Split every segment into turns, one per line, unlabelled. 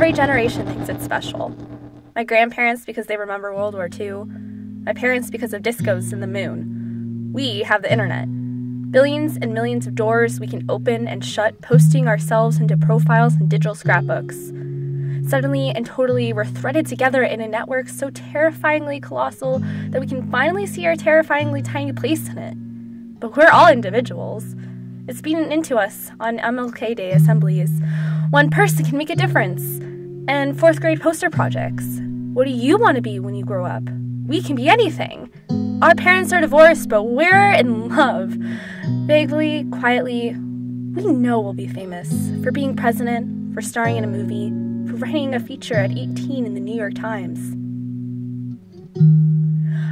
Every generation thinks it's special. My grandparents because they remember World War II, my parents because of discos and the moon. We have the internet. Billions and millions of doors we can open and shut, posting ourselves into profiles and digital scrapbooks. Suddenly and totally, we're threaded together in a network so terrifyingly colossal that we can finally see our terrifyingly tiny place in it. But we're all individuals. It's beaten into us on MLK Day assemblies. One person can make a difference. And fourth grade poster projects. What do you want to be when you grow up? We can be anything. Our parents are divorced, but we're in love. Vaguely, quietly, we know we'll be famous for being president, for starring in a movie, for writing a feature at 18 in the New York Times.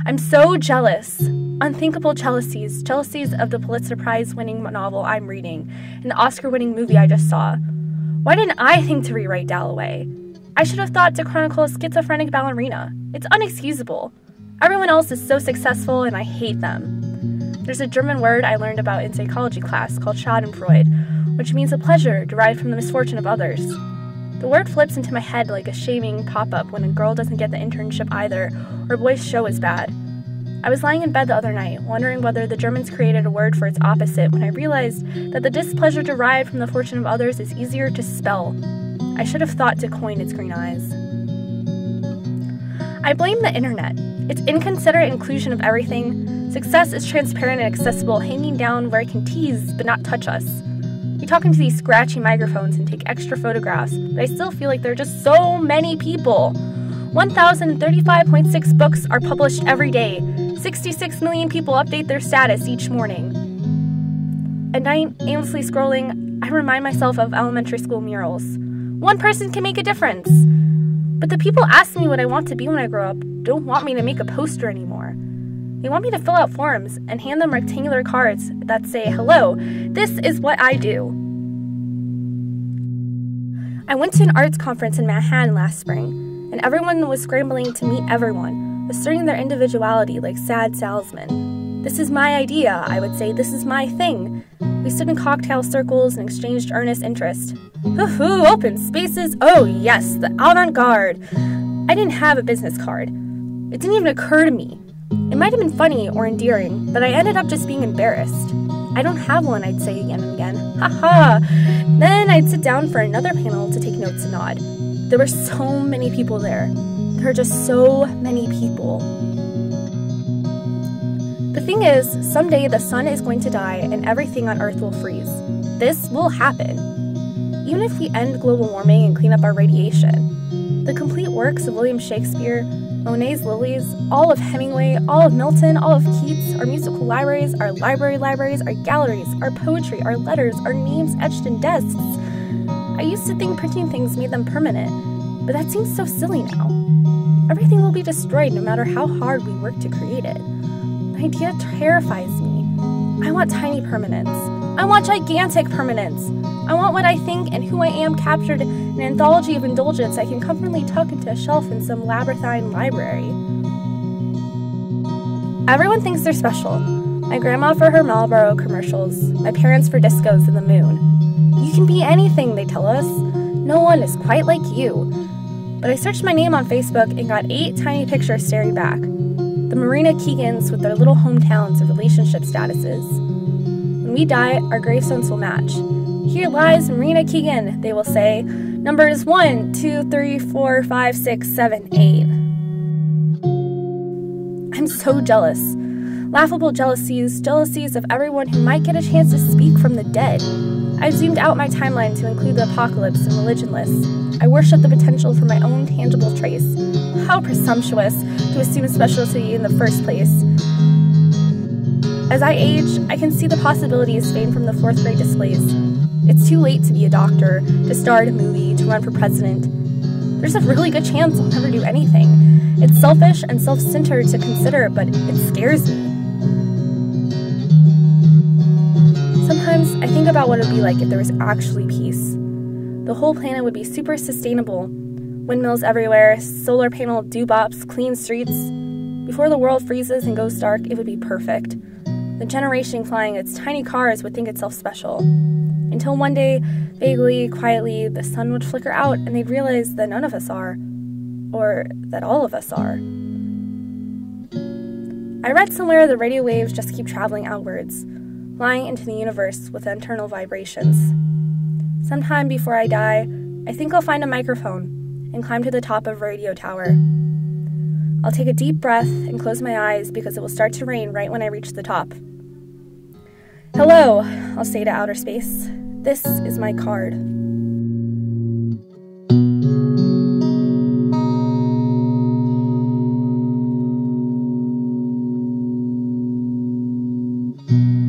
I'm so jealous. Unthinkable jealousies, jealousies of the Pulitzer Prize winning novel I'm reading, and the Oscar winning movie I just saw. Why didn't I think to rewrite Dalloway? I should have thought to chronicle a schizophrenic ballerina. It's unexcusable. Everyone else is so successful, and I hate them. There's a German word I learned about in psychology class called Schadenfreude, which means a pleasure derived from the misfortune of others. The word flips into my head like a shaming pop up when a girl doesn't get the internship either, or a boy's show is bad. I was lying in bed the other night, wondering whether the Germans created a word for its opposite when I realized that the displeasure derived from the fortune of others is easier to spell. I should have thought to coin its green eyes. I blame the internet. Its inconsiderate inclusion of everything, Success is transparent and accessible, hanging down where it can tease but not touch us. We talk into these scratchy microphones and take extra photographs, but I still feel like there are just so many people. 1,035.6 books are published every day. 66 million people update their status each morning. At night, aimlessly scrolling, I remind myself of elementary school murals. One person can make a difference. But the people asking me what I want to be when I grow up don't want me to make a poster anymore. They want me to fill out forms and hand them rectangular cards that say, Hello, this is what I do. I went to an arts conference in Manhattan last spring, and everyone was scrambling to meet everyone, asserting their individuality like sad salesmen. This is my idea, I would say, this is my thing. We stood in cocktail circles and exchanged earnest interest. Hoo-hoo, open spaces, oh yes, the avant-garde. I didn't have a business card. It didn't even occur to me. It might have been funny or endearing, but I ended up just being embarrassed. I don't have one, I'd say again and again. Ha ha! Then I'd sit down for another panel to take notes and nod. There were so many people there. There are just so many people. The thing is, someday the sun is going to die and everything on Earth will freeze. This will happen. Even if we end global warming and clean up our radiation. The complete works of William Shakespeare, Monet's Lilies, all of Hemingway, all of Milton, all of Keats, our musical libraries, our library libraries, our galleries, our poetry, our letters, our names etched in desks. I used to think printing things made them permanent, but that seems so silly now. Everything will be destroyed no matter how hard we work to create it. Idea terrifies me. I want tiny permanence. I want gigantic permanence. I want what I think and who I am captured in an anthology of indulgence I can comfortably tuck into a shelf in some labyrinthine library. Everyone thinks they're special. My grandma for her Marlboro commercials, my parents for discos and the moon. You can be anything, they tell us. No one is quite like you. But I searched my name on Facebook and got eight tiny pictures staring back. The Marina Keegans with their little hometowns and relationship statuses. When we die, our gravestones will match. Here lies Marina Keegan, they will say. Numbers 1, 2, 3, 4, 5, 6, 7, 8. I'm so jealous. Laughable jealousies, jealousies of everyone who might get a chance to speak from the dead. I've zoomed out my timeline to include the apocalypse and religion lists. I worship the potential for my own tangible trace. How presumptuous to assume specialty in the first place. As I age, I can see the possibilities fade from the fourth grade displays. It's too late to be a doctor, to star in a movie, to run for president. There's a really good chance I'll never do anything. It's selfish and self centered to consider, but it scares me. Sometimes I think about what it would be like if there was actually peace. The whole planet would be super sustainable. Windmills everywhere, solar panel doo-bops, clean streets. Before the world freezes and goes dark, it would be perfect. The generation flying its tiny cars would think itself special. Until one day, vaguely, quietly, the sun would flicker out and they'd realize that none of us are. Or that all of us are. I read somewhere the radio waves just keep traveling outwards, flying into the universe with internal vibrations. Sometime before I die, I think I'll find a microphone and climb to the top of a radio tower. I'll take a deep breath and close my eyes because it will start to rain right when I reach the top. Hello, I'll say to outer space. This is my card.
thank